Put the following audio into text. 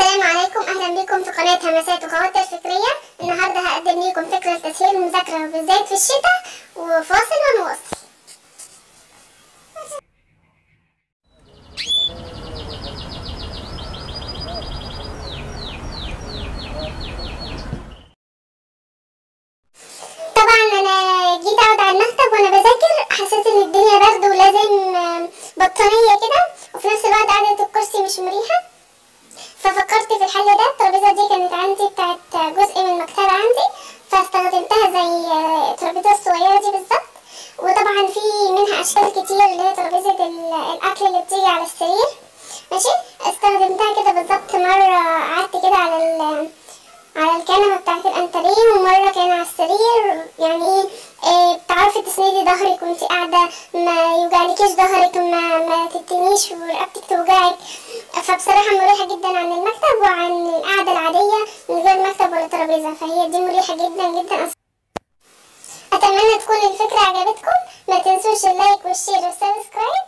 أهلا بكم في قناة همسات وخواطر فكرية. النهارده هقدم لكم فكرة تسهيل المذاكرة بالذات في الشتاء وفاصل ونواصل طبعا أنا جيت أقعد على المكتب وأنا بذاكر. حسيت إن الدنيا برد ولازم بطانية كده. وفي نفس الوقت قعدة الكرسي مش مريحة. ففكرت في الحل ده؟ الترابيزة دي كانت عندي بتاعت جزء من المكتبة عندي فاستخدمتها زي الترابيزة الصغيرة دي بالظبط. وطبعا في منها أشكال كتير اللي هي ترابيزة الأكل اللي بتيجي على السرير. ماشي؟ استخدمتها كده بالظبط مرة قعدت كده على على الكنبة بتاعت الأنتريه ومرة كان على السرير. يعني إيه, إيه بتعرفي تسندي ظهرك وانت قاعدة ما يوجعلكيش ظهرك ما ما تتنيش ورقبتك توجعك. فبصراحه مريحة جدا عن المكتب وعن القعدة العادية من غير مكتب ولا ترابيزة فهي دي مريحة جدا جدا. أتمنى تكون الفكرة عجبتكم. ما تنسوش ال like وال share وال subscribe.